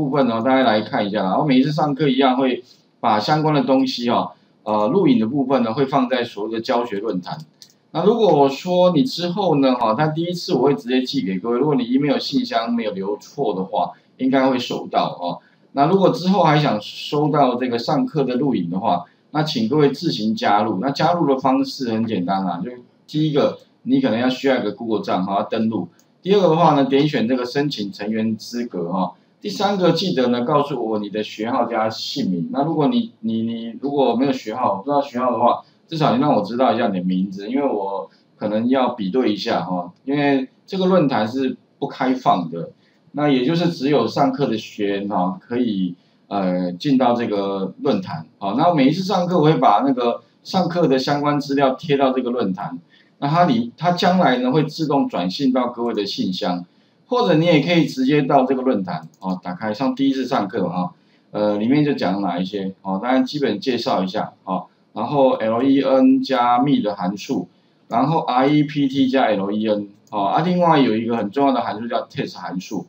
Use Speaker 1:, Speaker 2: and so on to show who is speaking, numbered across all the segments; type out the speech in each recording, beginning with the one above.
Speaker 1: 部分呢，大家来看一下。然后每一次上课一样会把相关的东西哈，呃，录影的部分呢会放在所谓的教学论坛。那如果说你之后呢，哈，他第一次我会直接寄给各位。如果你 email 信箱没有留错的话，应该会收到哦。那如果之后还想收到这个上课的录影的话，那请各位自行加入。那加入的方式很简单啊，就第一个，你可能要需要一个 Google 账号要登录。第二个的话呢，点选这个申请成员资格哈。第三个记得呢，告诉我你的学号加姓名。那如果你你你如果没有学号，不知道学号的话，至少你让我知道一下你的名字，因为我可能要比对一下哈。因为这个论坛是不开放的，那也就是只有上课的学员哈可以呃进到这个论坛。好，那每一次上课我会把那个上课的相关资料贴到这个论坛。那它里它将来呢会自动转信到各位的信箱，或者你也可以直接到这个论坛哦，打开上第一次上课哈，呃里面就讲哪一些哦，当然基本介绍一下哦，然后 len 加密的函数，然后 rept 加 len 哦，啊另外有一个很重要的函数叫 test 函数，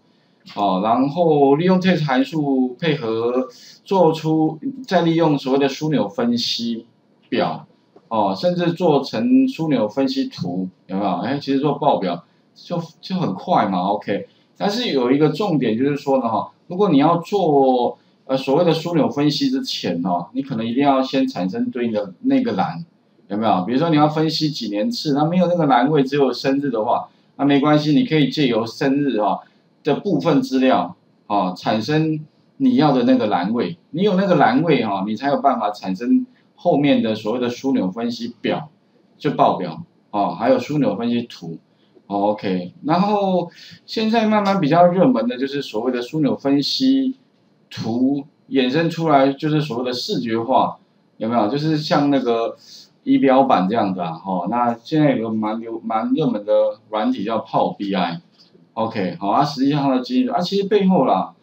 Speaker 1: 哦，然后利用 test 函数配合做出再利用所谓的枢纽分析表。哦，甚至做成枢纽分析图，有没有？哎，其实做报表就就很快嘛，OK。但是有一个重点就是说呢，哈，如果你要做呃所谓的枢纽分析之前，哈，你可能一定要先产生对应的那个栏，有没有？比如说你要分析几年次，那没有那个栏位，只有生日的话，那没关系，你可以借由生日哈的部分资料，啊，产生你要的那个栏位。你有那个栏位哈，你才有办法产生。后面的所谓的枢纽分析表，就报表哦，还有枢纽分析图，OK。然后现在慢慢比较热门的就是所谓的枢纽分析图衍生出来，就是所谓的视觉化，有没有？就是像那个仪表板这样子啊，哈。那现在有个蛮流蛮热门的软体叫 Power BI，OK。好啊，实际上它的基啊，其实背后啦，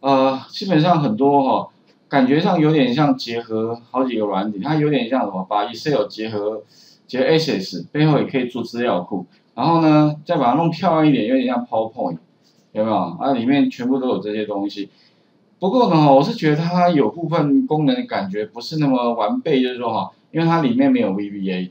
Speaker 1: 呃，基本上很多哈。感觉上有点像结合好几个软体，它有点像什么？把 Excel 结合结合 Access，背后也可以做资料库，然后呢，再把它弄漂亮一点，有点像 PowerPoint，有没有？啊，里面全部都有这些东西。不过呢，我是觉得它有部分功能感觉不是那么完备，就是说哈，因为它里面没有 VBA，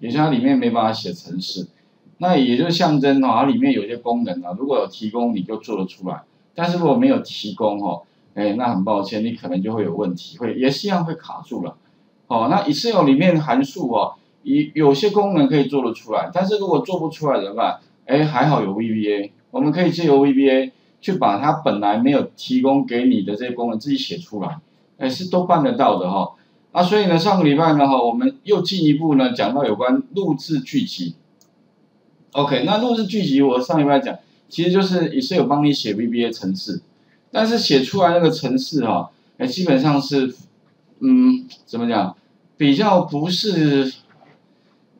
Speaker 1: 也就它里面没办法写程式，那也就象征哈，它里面有些功能啊，如果有提供你就做得出来，但是如果没有提供哈。哎，那很抱歉，你可能就会有问题，会也是一样会卡住了。哦，那 Excel 里面函数哦，有有些功能可以做得出来，但是如果做不出来怎么办？哎，还好有 VBA，我们可以借由 VBA 去把它本来没有提供给你的这些功能自己写出来，哎，是都办得到的哈。啊，所以呢，上个礼拜呢哈，我们又进一步呢讲到有关录制剧集。OK，那录制剧集我上礼拜讲，其实就是也是有帮你写 VBA 程式。但是写出来那个程式哈，哎，基本上是，嗯，怎么讲，比较不是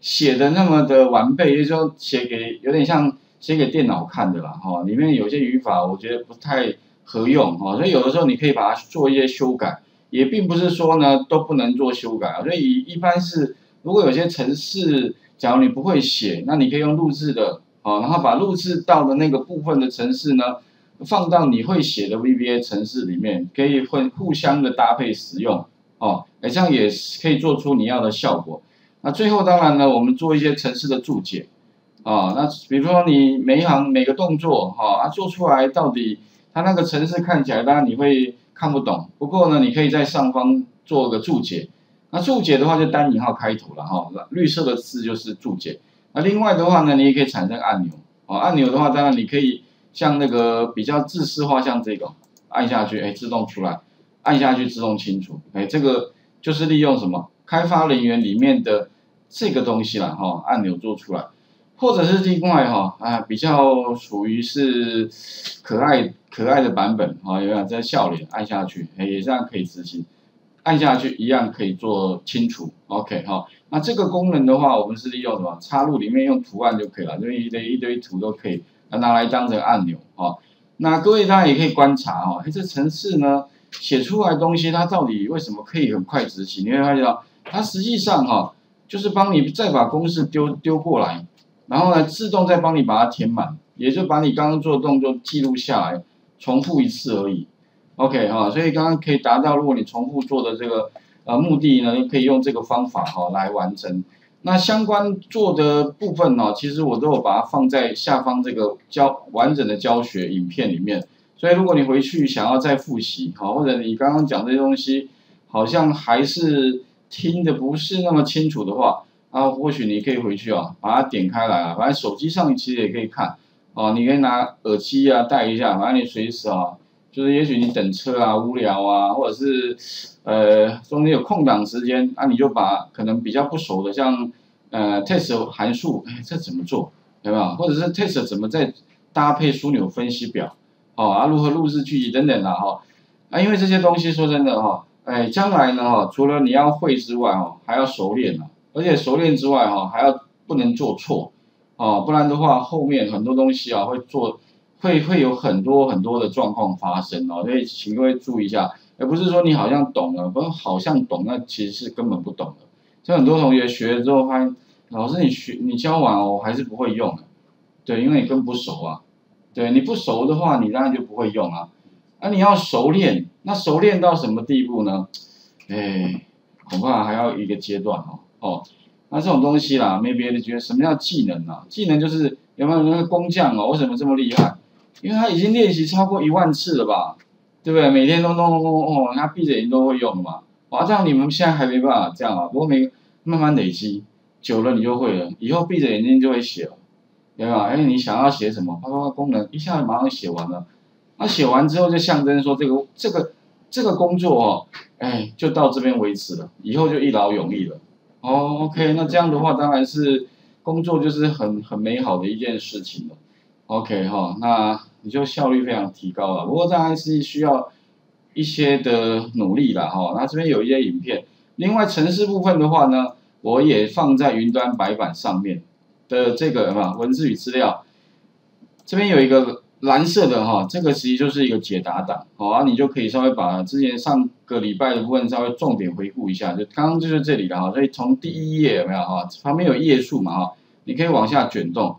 Speaker 1: 写的那么的完备，也就是说写给有点像写给电脑看的啦，哈，里面有些语法我觉得不太合用哈，所以有的时候你可以把它做一些修改，也并不是说呢都不能做修改，所以一般是如果有些程式，假如你不会写，那你可以用录制的，啊，然后把录制到的那个部分的程式呢。放到你会写的 VBA 程式里面，可以会互相的搭配使用哦，哎，这样也可以做出你要的效果。那最后当然呢，我们做一些程式的注解啊，那比如说你每一行每个动作哈啊做出来到底它那个程式看起来当然你会看不懂，不过呢你可以在上方做个注解。那注解的话就单引号开头了哈，绿色的字就是注解。那另外的话呢，你也可以产生按钮啊，按钮的话当然你可以。像那个比较自私化，像这个按下去，哎，自动出来，按下去自动清除，哎，这个就是利用什么开发人员里面的这个东西了哈，按钮做出来，或者是另外哈啊比较属于是可爱可爱的版本啊，有点在笑脸按下去，哎，也这样可以执行，按下去一样可以做清除，OK 哈，那这个功能的话，我们是利用什么插入里面用图案就可以了，就一堆一堆图都可以。拿来当成按钮啊，那各位大家也可以观察哈，这程式呢写出来东西，它到底为什么可以很快执行？你会发现到，它实际上哈，就是帮你再把公式丢丢过来，然后呢，自动再帮你把它填满，也就把你刚刚做的动作记录下来，重复一次而已。OK 哈，所以刚刚可以达到，如果你重复做的这个呃目的呢，可以用这个方法哈来完成。那相关做的部分呢，其实我都有把它放在下方这个教完整的教学影片里面。所以如果你回去想要再复习好，或者你刚刚讲这些东西好像还是听的不是那么清楚的话，啊，或许你可以回去啊，把它点开来啊，反正手机上其实也可以看哦，你可以拿耳机啊戴一下，反正你随时啊。就是也许你等车啊无聊啊，或者是呃中间有空档时间，啊你就把可能比较不熟的，像呃 test 函数，哎这怎么做，有没有？或者是 test 怎么再搭配枢纽分析表，哦啊如何录制句集等等的哈，啊因为这些东西说真的哈，哎将来呢哈，除了你要会之外哈，还要熟练啊，而且熟练之外哈，还要不能做错，哦不然的话后面很多东西啊会做。会会有很多很多的状况发生哦，所以请各位注意一下，而不是说你好像懂了，不好像懂，那其实是根本不懂的。像很多同学学了之后发现，老师你学你教完哦，还是不会用，对，因为你跟不熟啊，对，你不熟的话，你当然就不会用啊。啊，你要熟练，那熟练到什么地步呢？哎，恐怕还要一个阶段哦。哦，那这种东西啦，没别的，觉得什么叫技能啊？技能就是有没有那个工匠哦？为什么这么厉害？因为他已经练习超过一万次了吧，对不对？每天都弄弄弄哦，他闭着眼睛都会用嘛。哇，这样你们现在还没办法这样啊？不过没慢慢累积，久了你就会了。以后闭着眼睛就会写了，对吧？哎，你想要写什么，啪啪啪功能一下子马上写完了。那写完之后就象征说这个这个这个工作哦，哎，就到这边为止了，以后就一劳永逸了。哦，OK，那这样的话当然是工作就是很很美好的一件事情了。OK 哈，那你就效率非常提高了。不过当然是需要一些的努力啦哈。那这边有一些影片，另外城市部分的话呢，我也放在云端白板上面的这个什么文字与资料，这边有一个蓝色的哈，这个其实就是一个解答档，好啊，你就可以稍微把之前上个礼拜的部分稍微重点回顾一下，就刚刚就是这里的哈，所以从第一页有没有哈，旁边有页数嘛哈，你可以往下卷动。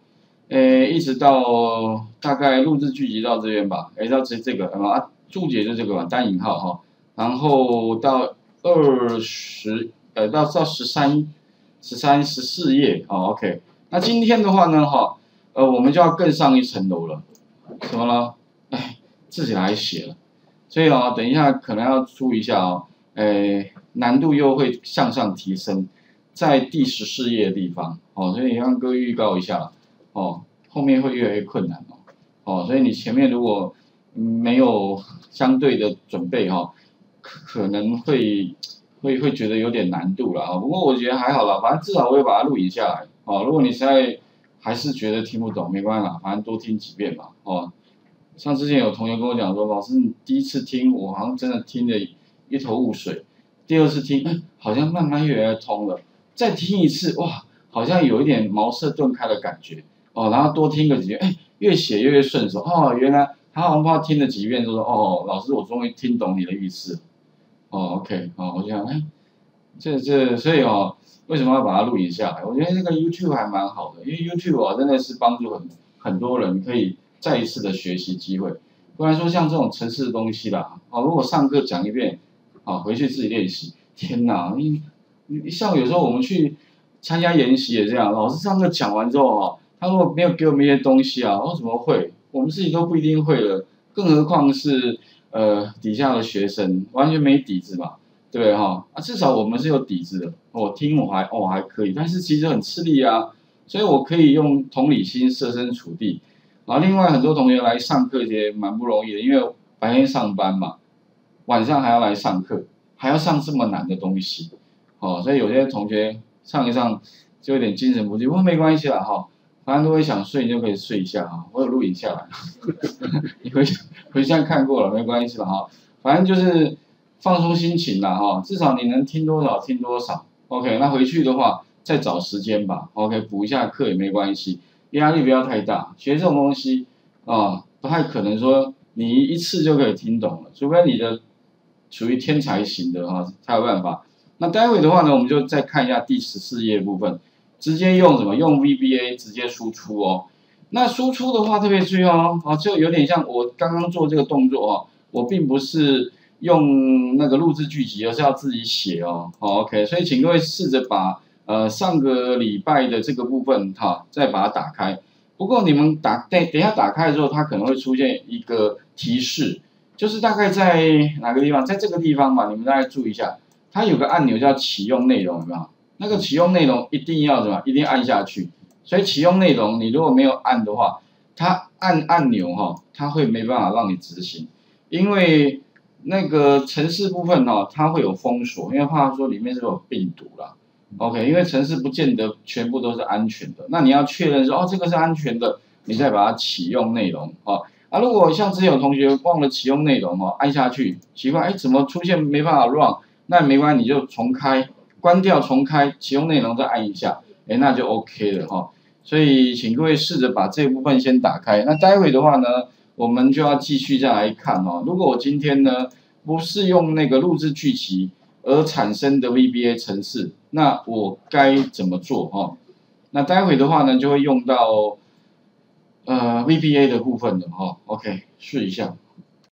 Speaker 1: 诶，一直到大概录制剧集到这边吧，诶，到这这个啊，注解就这个嘛，单引号哈，然后到二十，呃，到到十三、十三、十四页，好，OK。那今天的话呢，哈，呃，我们就要更上一层楼了，什么了？哎，自己来写了，所以啊，等一下可能要注意一下哦，诶，难度又会向上提升，在第十四页的地方，哦，所以让各位预告一下。哦，后面会越来越困难哦，哦，所以你前面如果没有相对的准备哈，可能会会会觉得有点难度了啊。不过我觉得还好啦，反正至少我会把它录影下来哦。如果你实在还是觉得听不懂，没关系啦，反正多听几遍嘛哦。像之前有同学跟我讲说，老师你第一次听我好像真的听得一头雾水，第二次听好像慢慢越来越通了，再听一次哇，好像有一点茅塞顿开的感觉。哦，然后多听个几遍，哎，越写越顺手。哦，原来他好像听了几遍，就说：“哦，老师，我终于听懂你的意思。”哦，OK，哦，我想，哎，这这，所以哦，为什么要把它录影下来？我觉得这个 YouTube 还蛮好的，因为 YouTube 啊，真的是帮助很很多人可以再一次的学习机会。不然说像这种城市的东西啦，啊，如果上课讲一遍，啊，回去自己练习，天哪，你你像有时候我们去参加研习也这样，老师上课讲完之后啊。他如果没有给我们一些东西啊，我怎么会？我们自己都不一定会了，更何况是呃底下的学生完全没底子嘛，对哈？啊，至少我们是有底子的。我听我还哦还可以，但是其实很吃力啊，所以我可以用同理心设身处地。然后，另外很多同学来上课也蛮不容易的，因为白天上班嘛，晚上还要来上课，还要上这么难的东西，哦，所以有些同学上一上就有点精神不济，不过没关系了哈。反正都会想睡，你就可以睡一下啊。我有录影下来，你回回向看过了，没关系了哈。反正就是放松心情啦哈。至少你能听多少听多少。OK，那回去的话再找时间吧。OK，补一下课也没关系，压力不要太大。学这种东西啊，不太可能说你一次就可以听懂了，除非你的属于天才型的哈才有办法。那待会的话呢，我们就再看一下第十四页部分。直接用什么？用 VBA 直接输出哦。那输出的话特别注意哦，啊，就有点像我刚刚做这个动作哦。我并不是用那个录制剧集，而是要自己写哦。好，OK，所以请各位试着把呃上个礼拜的这个部分哈，再把它打开。不过你们打等等下打开之后，它可能会出现一个提示，就是大概在哪个地方，在这个地方嘛，你们大概注意一下，它有个按钮叫启用内容，有没有？那个启用内容一定要什么？一定按下去。所以启用内容，你如果没有按的话，它按按钮哈，它会没办法让你执行，因为那个城市部分哦，它会有封锁，因为怕说里面是有病毒啦。OK，因为城市不见得全部都是安全的，那你要确认说哦这个是安全的，你再把它启用内容哦。啊，如果像之前有同学忘了启用内容哦，按下去奇怪，哎怎么出现没办法 run？那没关系，你就重开。关掉重开启用内容再按一下，哎，那就 OK 了哈。所以请各位试着把这部分先打开。那待会的话呢，我们就要继续再来看哦。如果我今天呢不是用那个录制剧集而产生的 VBA 程式，那我该怎么做哈？那待会的话呢就会用到呃 VBA 的部分的哈。OK，试一下。